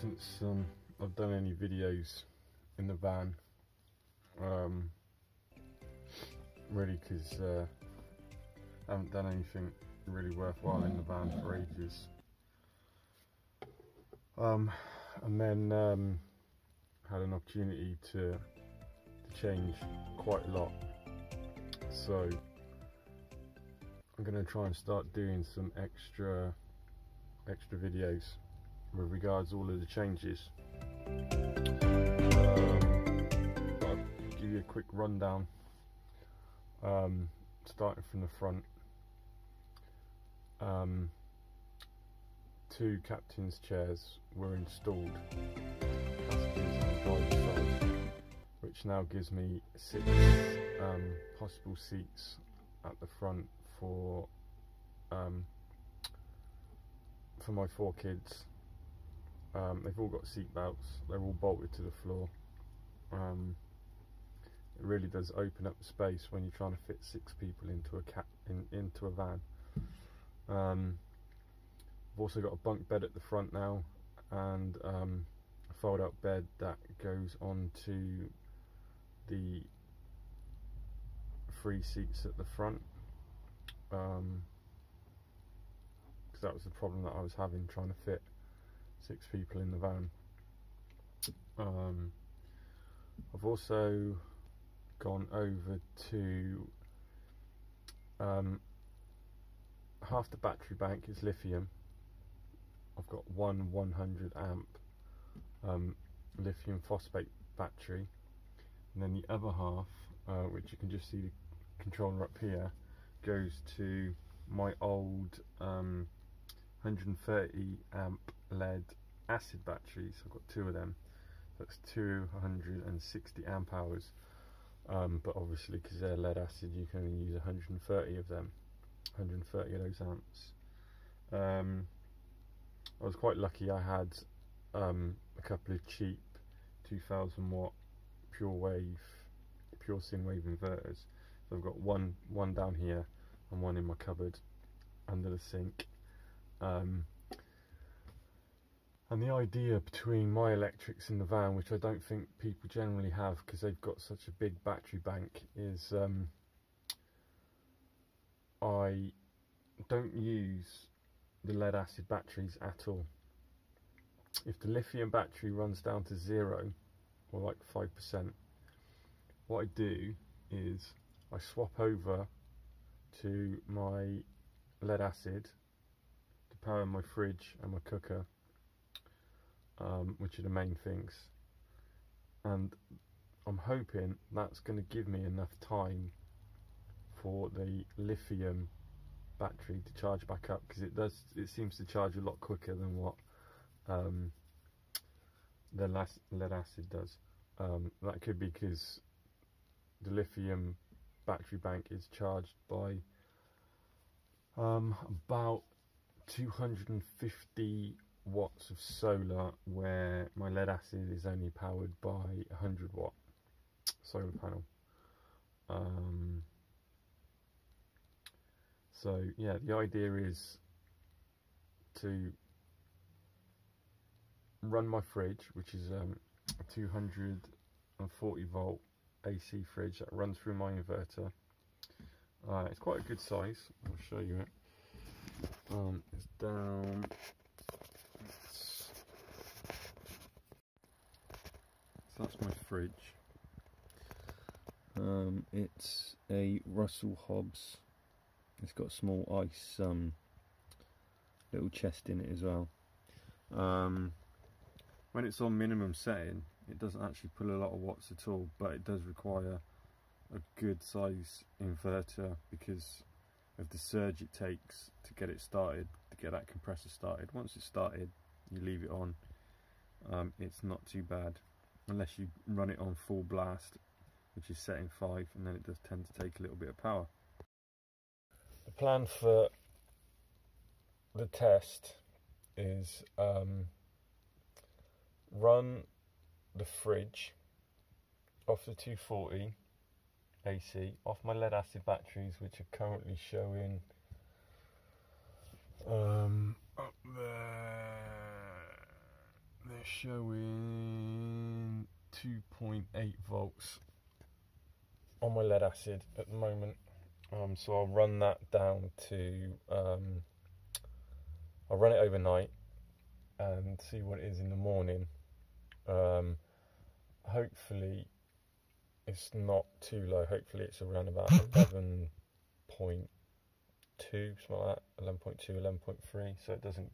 since um, I've done any videos in the van. Um, really, because uh, I haven't done anything really worthwhile in the van for ages. Um, and then um, had an opportunity to, to change quite a lot. So I'm going to try and start doing some extra extra videos with regards all of the changes. Um, I'll give you a quick rundown, um, starting from the front. Um, two captain's chairs were installed, which now gives me six um, possible seats at the front for um, for my four kids. Um, they've all got seat belts. They're all bolted to the floor. Um, it really does open up space when you're trying to fit six people into a cat in, into a van. Um, I've also got a bunk bed at the front now, and um, a fold-out bed that goes onto the three seats at the front. Um, because that was the problem that I was having trying to fit six people in the van. Um, I've also gone over to um, half the battery bank is lithium. I've got one 100 amp um, lithium phosphate battery, and then the other half, uh, which you can just see the controller up here, goes to my old um, 130 amp lead acid batteries. I've got two of them. That's 260 amp hours. Um, but obviously, because they're lead acid, you can only use 130 of them. 130 of those amps. Um, I was quite lucky. I had um, a couple of cheap 2000 watt pure wave, pure sine wave inverters. So I've got one one down here and one in my cupboard under the sink um, and the idea between my electrics in the van, which I don't think people generally have because they've got such a big battery bank, is um, I don't use the lead acid batteries at all. If the lithium battery runs down to zero, or like 5%, what I do is I swap over to my lead acid to power my fridge and my cooker, um, which are the main things. And I'm hoping that's going to give me enough time for the lithium battery to charge back up because it does it seems to charge a lot quicker than what um, the last lead acid does um, that could be because the lithium battery bank is charged by um, about 250 watts of solar where my lead acid is only powered by 100 watt solar panel. Um, so yeah the idea is to run my fridge which is um, a 240 volt AC fridge that runs through my inverter. Uh, it's quite a good size. I'll show you it. Um, is down. So that's my fridge. Um, it's a Russell Hobbs. It's got a small ice um, little chest in it as well. Um, when it's on minimum setting, it doesn't actually pull a lot of watts at all, but it does require a good size inverter because of the surge it takes to get it started, to get that compressor started. Once it's started, you leave it on. Um, it's not too bad, unless you run it on full blast, which is setting 5, and then it does tend to take a little bit of power. The plan for the test is um, run the fridge off the 240 AC off my lead acid batteries which are currently showing um, up there showing 2.8 volts on my lead acid at the moment. Um, so I'll run that down to, um, I'll run it overnight and see what it is in the morning. Um, hopefully it's not too low. Hopefully it's around about 11.2, something like that, 11.2, 11.3, so it doesn't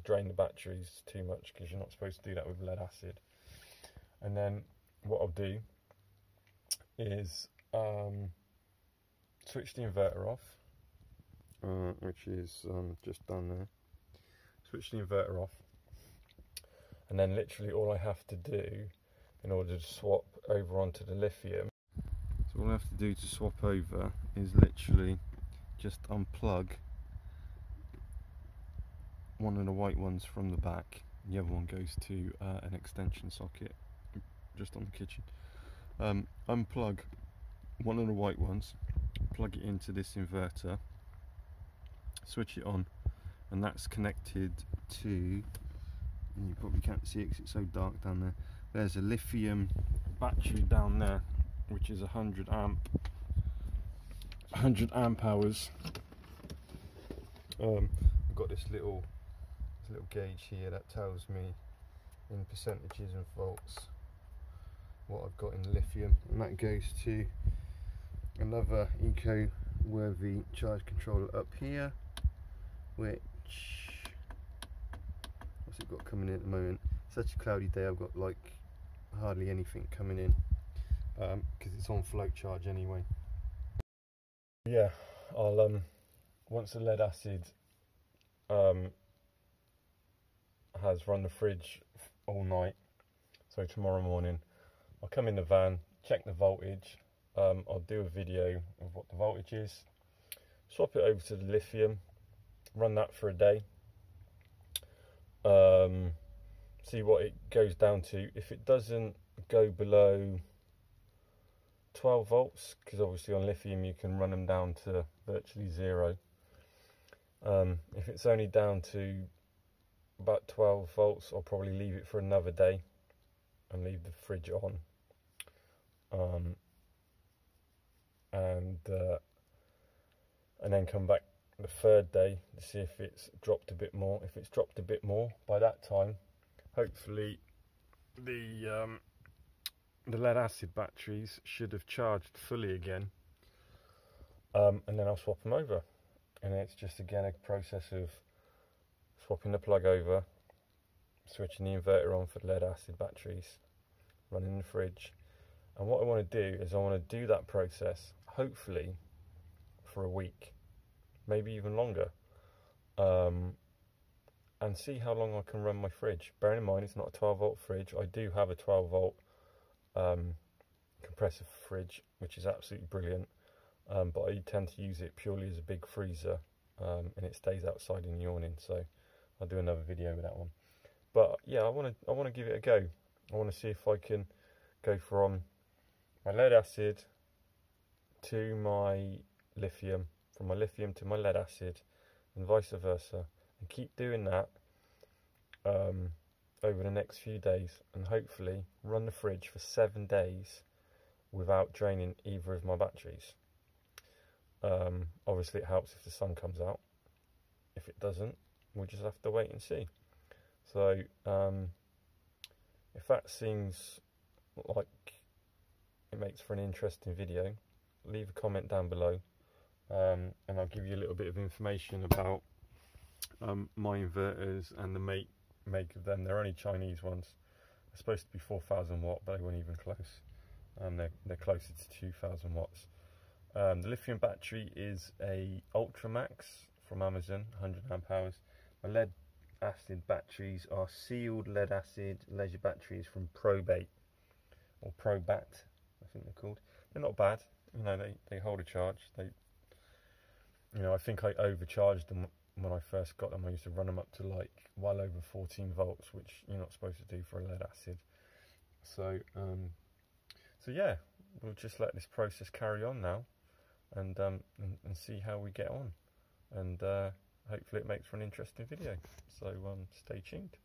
drain the batteries too much because you're not supposed to do that with lead acid. And then what I'll do is um, switch the inverter off, uh, which is um, just done there. Switch the inverter off, and then literally all I have to do in order to swap over onto the lithium. So all I have to do to swap over is literally just unplug one of the white ones from the back. The other one goes to uh, an extension socket just on the kitchen. Um, unplug one of the white ones, plug it into this inverter, switch it on, and that's connected to, and you probably can't see it because it's so dark down there, there's a lithium battery down there, which is 100 amp, 100 amp hours. Um, I've got this little, little gauge here that tells me in percentages and volts what I've got in lithium. And that goes to another eco worthy charge controller up here which what's it got coming in at the moment? Such a cloudy day I've got like hardly anything coming in because um, it's on float charge anyway. Yeah I'll um once the lead acid um has run the fridge all night so tomorrow morning I'll come in the van check the voltage um, I'll do a video of what the voltage is, swap it over to the lithium, run that for a day, um, see what it goes down to. If it doesn't go below 12 volts, because obviously on lithium you can run them down to virtually zero. Um, if it's only down to about 12 volts, I'll probably leave it for another day and leave the fridge on. Um, and uh, and then come back the third day to see if it's dropped a bit more. If it's dropped a bit more by that time, hopefully the um, the lead acid batteries should have charged fully again. Um, and then I'll swap them over. And it's just again a process of swapping the plug over, switching the inverter on for lead acid batteries, running the fridge. And what I want to do is I want to do that process hopefully for a week, maybe even longer, um, and see how long I can run my fridge. Bearing in mind it's not a 12 volt fridge, I do have a 12 volt um, compressor fridge, which is absolutely brilliant, um, but I tend to use it purely as a big freezer, um, and it stays outside in the awning. So I'll do another video with that one. But yeah, I want to I want to give it a go. I want to see if I can go from my lead acid to my lithium, from my lithium to my lead acid, and vice versa, and keep doing that um, over the next few days, and hopefully run the fridge for seven days without draining either of my batteries. Um, obviously, it helps if the sun comes out. If it doesn't, we'll just have to wait and see. So, um, if that seems like it makes for an interesting video, leave a comment down below um, and I'll give you a little bit of information about um, my inverters and the make, make of them. They're only Chinese ones. They're supposed to be 4,000 watt, but they weren't even close. Um, they're, they're closer to 2,000 watts. Um, the lithium battery is a Ultramax from Amazon, 100 amp hours. Lead acid batteries are sealed lead acid leisure batteries from Probate or Probat, I think they're called. They're not bad you know they, they hold a charge. They you know I think I overcharged them when I first got them. I used to run them up to like well over 14 volts which you're not supposed to do for a lead acid. So um, so yeah we'll just let this process carry on now and um, and, and see how we get on. And uh, hopefully it makes for an interesting video. So um, stay tuned